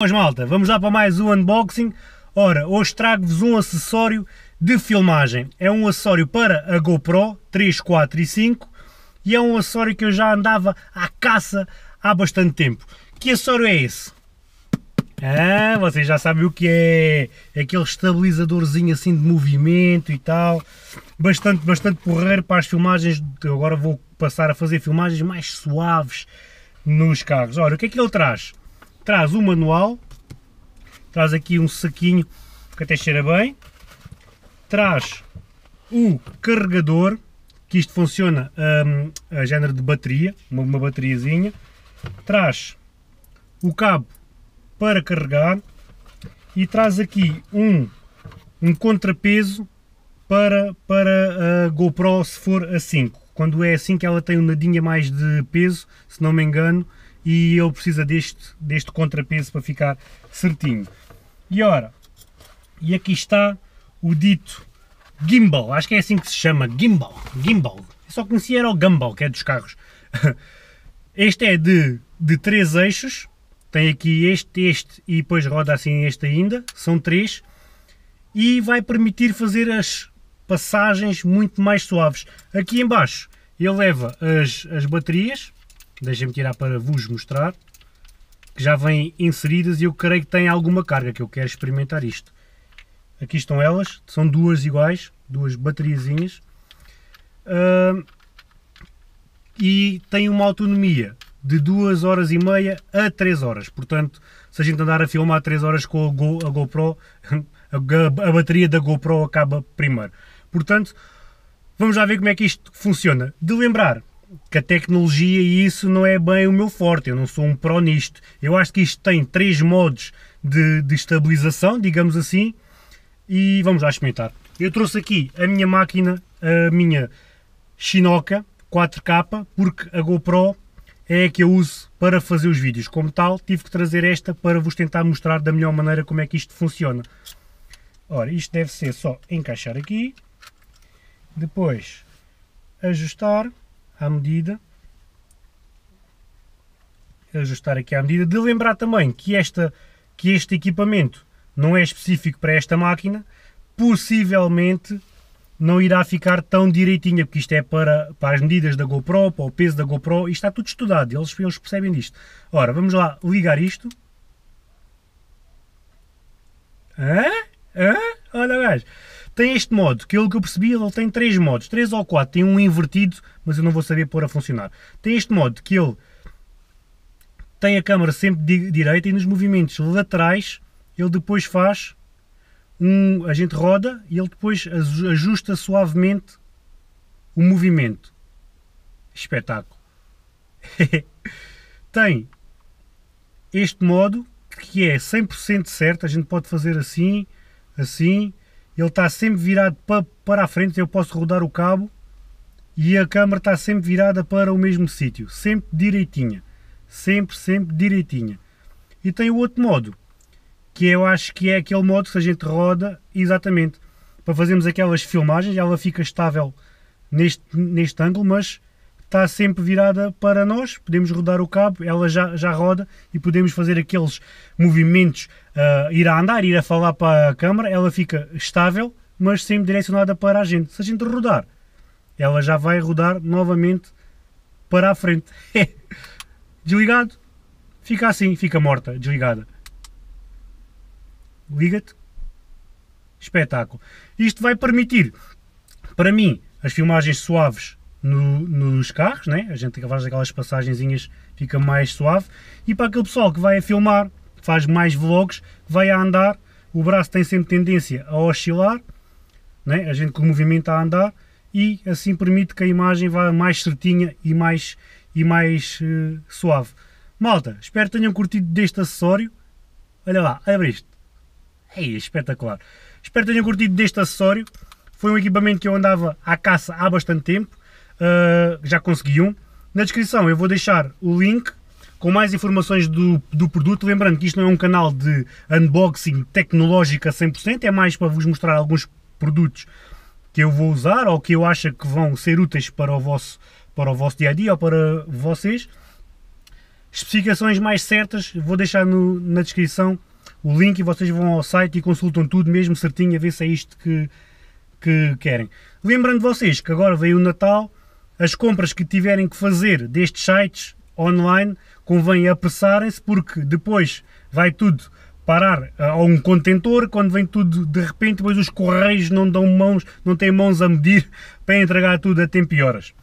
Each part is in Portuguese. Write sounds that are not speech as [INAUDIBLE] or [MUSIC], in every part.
Pois malta, vamos lá para mais um unboxing. Ora, hoje trago-vos um acessório de filmagem. É um acessório para a GoPro 3, 4 e 5 e é um acessório que eu já andava à caça há bastante tempo. Que acessório é esse? Ah, vocês já sabem o que é. é aquele estabilizadorzinho assim de movimento e tal. Bastante, bastante porreiro para as filmagens. Agora vou passar a fazer filmagens mais suaves nos carros. Ora, o que é que ele traz? Traz o manual, traz aqui um saquinho que até cheira bem, traz o carregador, que isto funciona um, a género de bateria, uma, uma bateriazinha, traz o cabo para carregar e traz aqui um, um contrapeso para, para a GoPro se for a 5. Quando é assim que ela tem um nadinha mais de peso, se não me engano, e ele precisa deste, deste contrapeso para ficar certinho. E ora, e aqui está o dito gimbal, acho que é assim que se chama, gimbal, gimbal. Eu só conhecia era o gumball, que é dos carros. [LAUGHS] Este é de, de três eixos, tem aqui este, este e depois roda assim este ainda, são três, e vai permitir fazer as passagens muito mais suaves. Aqui embaixo ele leva as, as baterias, Deixem-me tirar para vos mostrar. Que já vêm inseridas e eu creio que tem alguma carga, que eu quero experimentar isto. Aqui estão elas, são duas iguais, duas bateriazinhas. Uh, e tem uma autonomia de 2 horas e meia a 3 horas. Portanto, se a gente andar a filmar 3 horas com a, Go, a GoPro, [LAUGHS] a, a, bateria da GoPro acaba primeiro. Portanto, vamos lá ver como é que isto funciona. De lembrar que a tecnologia e isso não é bem o meu forte, eu não sou um pró nisto. Eu acho que isto tem três modos de, de estabilização, digamos assim, e vamos lá experimentar. Eu trouxe aqui a minha máquina, a minha Shinoka 4K, porque a GoPro é a que eu uso para fazer os vídeos. Como tal, tive que trazer esta para vos tentar mostrar da melhor maneira como é que isto funciona. Ora, isto deve ser só encaixar aqui, depois ajustar, à medida. Ajustar aqui à medida. De lembrar também que, esta, que este equipamento não é específico para esta máquina, possivelmente não irá ficar tão direitinha, porque isto é para, para as medidas da GoPro, para o peso da GoPro, isto está tudo estudado, eles, eles percebem disto. Ora, vamos lá ligar isto. Hã? Hã? Olha, gajo tem este modo, que pelo que eu percebi ele tem três modos, três ou quatro, tem um invertido, mas eu não vou saber pôr a funcionar. Tem este modo que ele tem a câmera sempre di direita e nos movimentos laterais ele depois faz um, a gente roda e ele depois ajusta suavemente o movimento. Espetáculo. [LAUGHS] tem este modo que é 100% certo, a gente pode fazer assim, assim, ele está sempre virado para, para a frente, eu posso rodar o cabo e a câmera está sempre virada para o mesmo sítio, sempre direitinha, sempre, sempre direitinha. E tem o outro modo, que eu acho que é aquele modo que a gente roda exatamente para fazermos aquelas filmagens, ela fica estável neste, neste ângulo, mas está sempre virada para nós, podemos rodar o cabo, ela já, já roda e podemos fazer aqueles movimentos, uh, ir a andar, ir a falar para a câmara, ela fica estável, mas sempre direcionada para a gente. Se a gente rodar, ela já vai rodar novamente para a frente. [LAUGHS] Desligado, fica assim, fica morta, desligada. Liga-te. Espetáculo. Isto vai permitir, para mim, as filmagens suaves no, nos carros, né? a gente faz aquelas passagenzinhas, fica mais suave. E para aquele pessoal que vai a filmar, faz mais vlogs, vai a andar, o braço tem sempre tendência a oscilar, né? a gente com o movimento a andar, e assim permite que a imagem vá mais certinha e mais, e mais uh, suave. Malta, espero que tenham curtido deste acessório. Olha lá, abre isto. É espetacular. Espero que tenham curtido deste acessório. Foi um equipamento que eu andava à caça há bastante tempo uh, já consegui um. Na descrição eu vou deixar o link com mais informações do, do produto. Lembrando que isto não é um canal de unboxing tecnológico a 100%, é mais para vos mostrar alguns produtos que eu vou usar ou que eu acho que vão ser úteis para o vosso, para o vosso dia a dia ou para vocês. especificações mais certas, vou deixar no, na descrição o link e vocês vão ao site e consultam tudo mesmo certinho a ver se é isto que, que querem. Lembrando vocês que agora veio o Natal, as compras que tiverem que fazer destes sites online convém apressarem-se porque depois vai tudo parar a um contentor, quando vem tudo de repente, depois os correios não dão mãos, não têm mãos a medir [LAUGHS] para entregar tudo a tempo e horas.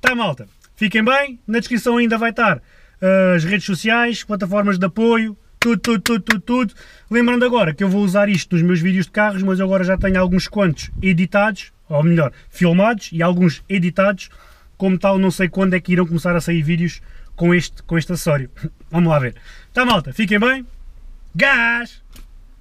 Tá malta, fiquem bem, na descrição ainda vai estar uh, as redes sociais, plataformas de apoio, tudo, tudo, tudo, tudo, tudo. Lembrando agora que eu vou usar isto nos meus vídeos de carros, mas agora já tenho alguns quantos editados, ou melhor, filmados e alguns editados, como tal não sei quando é que irão começar a sair vídeos com este, com este acessório. [LAUGHS] Vamos lá ver. Tá malta, fiquem bem, Gás!